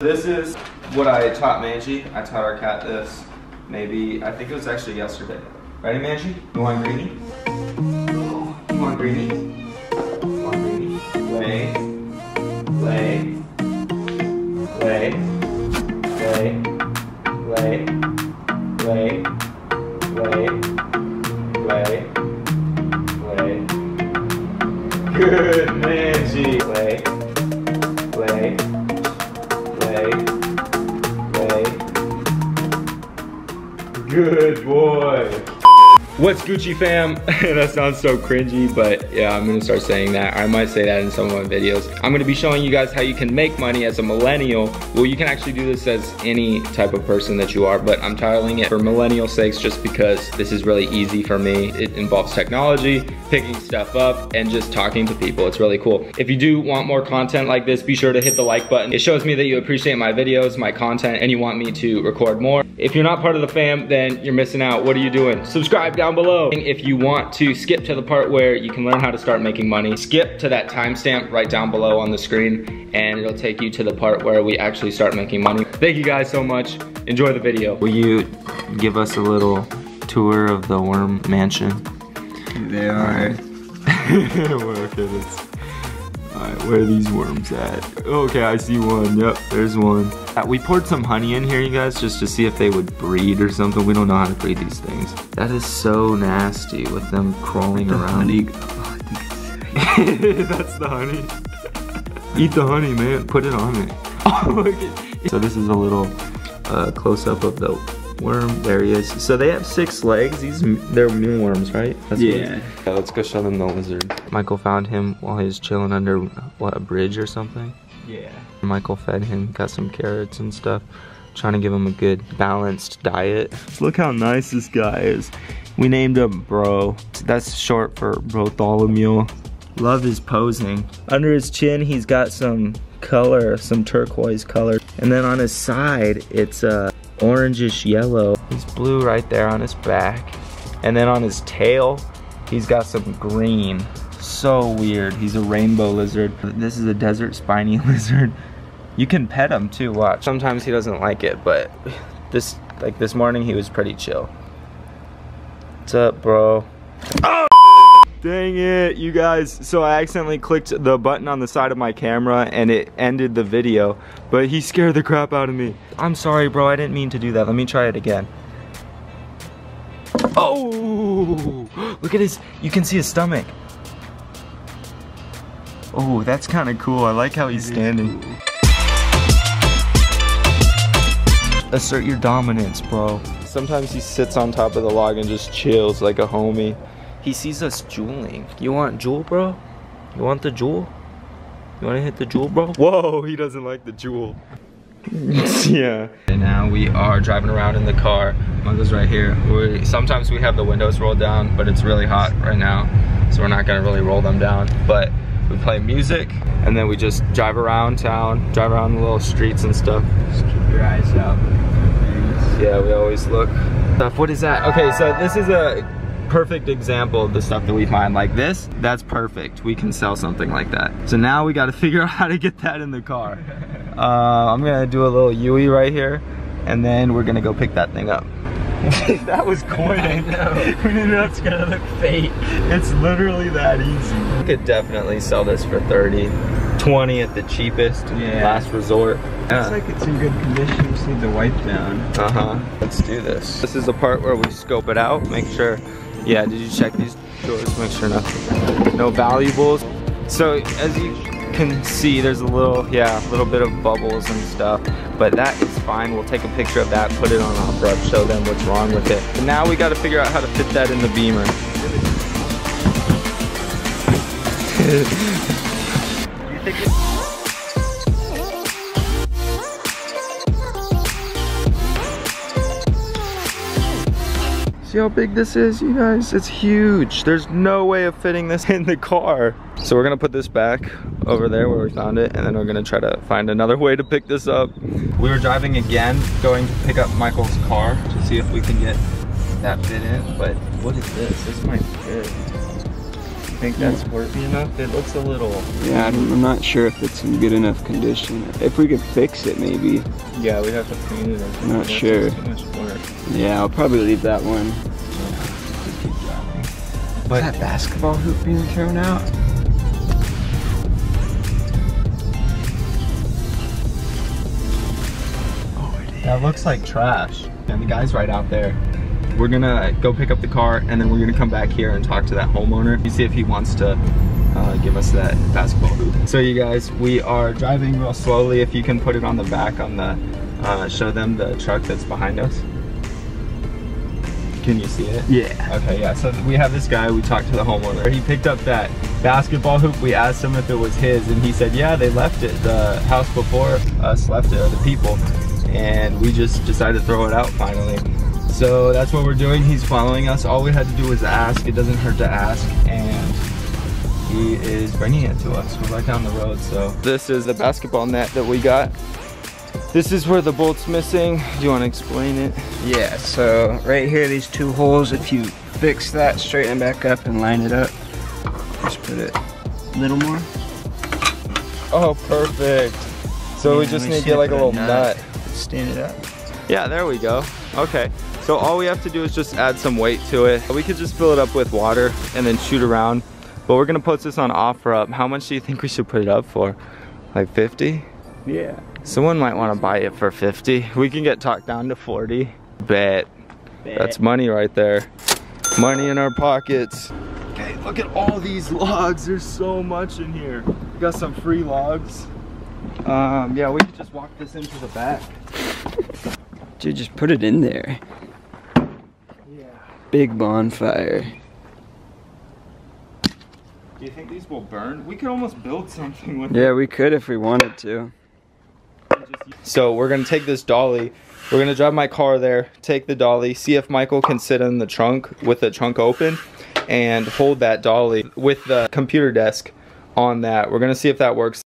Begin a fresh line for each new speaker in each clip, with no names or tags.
This is what I taught Manji. I taught our cat this maybe, I think it was actually yesterday. Ready, Manji? You want greenie? You want greenie? You want greenie? Lay, lay, lay, lay, lay, lay, lay, lay, lay. Good, Manji. What's Gucci fam? that sounds so cringy, but yeah, I'm gonna start saying that. I might say that in some of my videos. I'm gonna be showing you guys how you can make money as a millennial. Well, you can actually do this as any type of person that you are, but I'm titling it for millennial sakes just because this is really easy for me. It involves technology, picking stuff up, and just talking to people. It's really cool. If you do want more content like this, be sure to hit the like button. It shows me that you appreciate my videos, my content, and you want me to record more. If you're not part of the fam, then you're missing out. What are you doing? Subscribe down below. If you want to skip to the part where you can learn how to start making money, skip to that timestamp right down below on the screen and it'll take you to the part where we actually start making money. Thank you guys so much. Enjoy the video. Will you give us a little tour of the worm mansion?
They are.
okay, let's. Alright, where are these worms at? Okay, I see one. Yep, there's one. Uh, we poured some honey in here, you guys, just to see if they would breed or something. We don't know how to breed these things. That is so nasty with them crawling
The
around.
honey.
That's the honey. Eat the honey, man. Put it on me. Oh. So this is a little uh, close up of the worm. There he is. So they have six legs. These they're mealworms, right? That's
Yeah.
Yeah, let's go show them the lizard. Michael found him while he was chilling under what a bridge or something.
Yeah.
Michael fed him, got some carrots and stuff, trying to give him a good balanced diet. Look how nice this guy is. We named him Bro. That's short for Bartholomew. Love his posing. Under his chin, he's got some color, some turquoise color. And then on his side, it's uh, orangish yellow. He's blue right there on his back. And then on his tail, he's got some green. So weird. He's a rainbow lizard. This is a desert spiny lizard. You can pet him too, watch. Sometimes he doesn't like it, but this, like this morning, he was pretty chill. What's up, bro? Oh! Dang it, you guys. So I accidentally clicked the button on the side of my camera and it ended the video, but he scared the crap out of me. I'm sorry, bro. I didn't mean to do that. Let me try it again. Oh, look at his, you can see his stomach. Oh, that's kind of cool. I like how he's standing. Assert your dominance, bro. Sometimes he sits on top of the log and just chills like a homie. He sees us Juuling. You want Juul, bro? You want the Juul? You want to hit the Juul, bro? Whoa, he doesn't like the Juul. yeah. And now we are driving around in the car. Michael's right here. We sometimes we have the windows rolled down, but it's really hot right now, so we're not gonna really roll them down. But we play music, and then we just drive around town, drive around the little streets and stuff.
Just keep your eyes out.
Yeah, we always look. What is that? Okay, so this is a perfect example of the stuff that we find. Like this, that's perfect. We can sell something like that. So now we got to figure out how to get that in the car. Uh, I'm gonna do a little Yui right here, and then we're gonna go pick that thing up. that was coin. I know. we knew that's gonna look fake. It's literally that easy. We could definitely sell this for 30, 20 at the cheapest,
Yeah.
last resort.
Looks
Yeah.
like it's in good condition. You just need to wipe down.
Uh-huh. Let's do this. This is the part where we scope it out, make sure, yeah, did you check these drawers? Make sure nothing, no valuables. So as you can see, there's a little, yeah, a little bit of bubbles and stuff, but that is fine. We'll take a picture of that, put it on OfferUp, show them what's wrong with it. Now we gotta figure out how to fit that in the Beamer. See how big this is, you guys? It's huge. There's no way of fitting this in the car. So we're gonna put this back over there where we found it, and then we're gonna try to find another way to pick this up. We were driving again, going to pick up Michael's car to see if we can get that fit in, but what is this? This might fit. Think that's worthy enough? It looks a little.
Yeah, I'm I'm not sure if it's in good enough condition. If we could fix it, maybe.
Yeah, we'd have to clean it.
I'm not
That's
sure.
Too much work.
Yeah, I'll probably leave that one.
But
that basketball hoop being thrown out?
that looks like trash. And the guy's right out there. We're gonna go pick up the car and then we're gonna come back here and talk to that homeowner. You see if he wants to uh, give us that basketball hoop. So you guys, we are driving real slowly. If you can put it on the back on the, uh, show them the truck that's behind us. Can you see it?
Yeah.
Okay, yeah, so we have this guy, we talked to the homeowner. He picked up that basketball hoop. We asked him if it was his and he said, yeah, they left it. The house before us left it, or the people. And we just decided to throw it out finally. So that's what we're doing. He's following us. All we had to do was ask. It doesn't hurt to ask. And he is bringing it to us. We're right down the road, so. This is the basketball net that we got. This is where the bolt's missing. Do you want to explain it?
Yeah, so right here, these two holes, if you fix that, straighten it back up and line it up, just put it a little more.
Oh, perfect. So we just
we
need to get like a
a
little nut.
nut. Stand it up.
Yeah, there we go. Okay, so all we have to do is just add some weight to it. We could just fill it up with water and then shoot around. But we're gonna post this on OfferUp. How much do you think we should put it up for? Like 50?
Yeah.
Someone might wanna buy it for 50. We can get talked down to 40. Bet. That's money right there. Money in our pockets. Okay, look at all these logs. There's so much in here. We got some free logs. Um, yeah, we could just walk this into the back.
Dude, just put it in there.
Yeah.
Big bonfire.
Do you think these will burn? We could almost build something with
Yeah, we could if we wanted to.
So we're gonna take this dolly. We're gonna drive my car there, take the dolly, see if Michael can sit in the trunk with the trunk open and hold that dolly with the computer desk on that. We're gonna see if that works.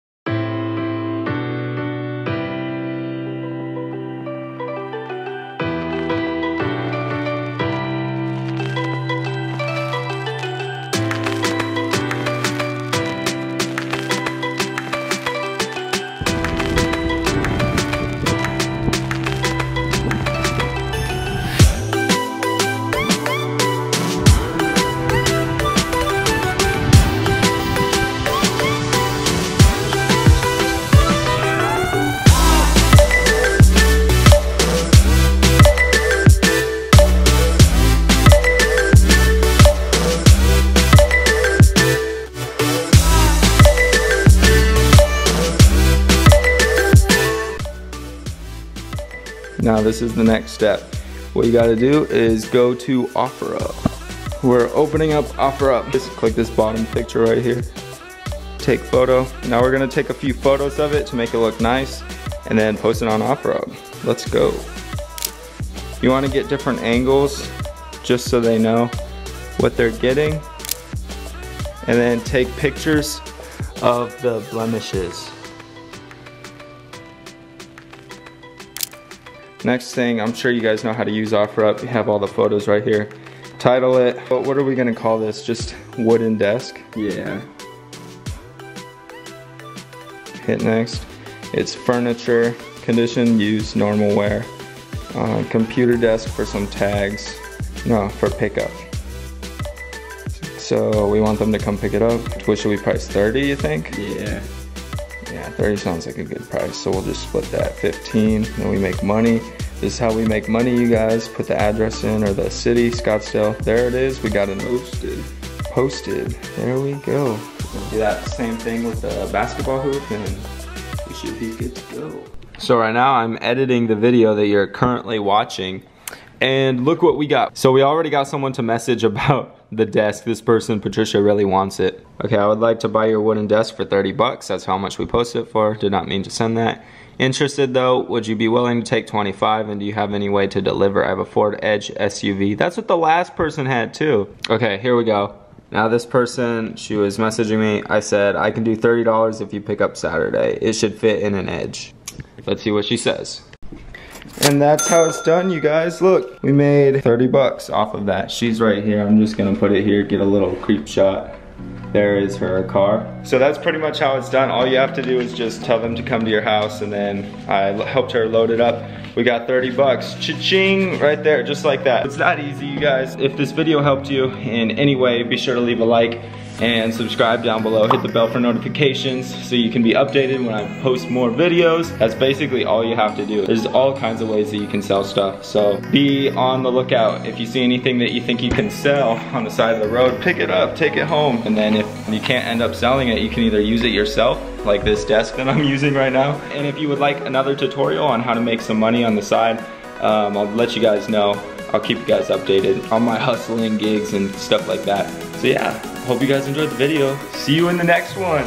This is the next step. What you gotta do is go to OfferUp. We're opening up OfferUp. Just click this bottom picture right here. Take photo. Now we're gonna take a few photos of it to make it look nice and then post it on OfferUp. Let's go. You wanna get different angles just so they know what they're getting. And then take pictures of the blemishes. Next thing, I'm sure you guys know how to use OfferUp. You have all the photos right here. Title it. But what are we gonna call this? Just wooden desk.
Yeah.
Hit next. It's furniture, condition, use, normal wear. Uh, computer desk for some tags. No, for pickup. So we want them to come pick it up. What should we price? 30, you think?
Yeah.
Yeah, 30 sounds like a good price. So we'll just split that 15, and we make money. This is how we make money, you guys. Put the address in or the city, Scottsdale. There it is. We got it posted. Posted. There we go. We'll do that same thing with the basketball hoop and we should be good to go. So right now I'm editing the video that you're currently watching and look what we got. So we already got someone to message about the desk. This person, Patricia, really wants it. Okay, I would like to buy your wooden desk for 30 bucks. That's how much we posted it for. Did not mean to send that. Interested though, would you be willing to take 25 and do you have any way to deliver? I have a Ford Edge SUV. That's what the last person had too. Okay, here we go. Now this person, she was messaging me. I said, I can do $30 if you pick up Saturday. It should fit in an Edge. Let's see what she says. And that's how it's done, you guys. Look, we made 30 bucks off of that. She's right here. I'm just gonna put it here, get a little creep shot. there is her car. So that's pretty much how it's done. All you have to do is just tell them to come to your house and then I helped her load it up. We got 30 bucks, cha-ching, right there, just like that. It's that easy, you guys. If this video helped you in any way, be sure to leave a like and subscribe down below. Hit the bell for notifications so you can be updated when I post more videos. That's basically all you have to do. There's all kinds of ways that you can sell stuff. So be on the lookout. If you see anything that you think you can sell on the side of the road, pick it up, take it home. And then if you can't end up selling it, you can either use it yourself like this desk that I'm using right now. And if you would like another tutorial on how to make some money on the side, um, I'll let you guys know. I'll keep you guys updated on my hustling gigs and stuff like that. So yeah, hope you guys enjoyed the video. See you in the next one.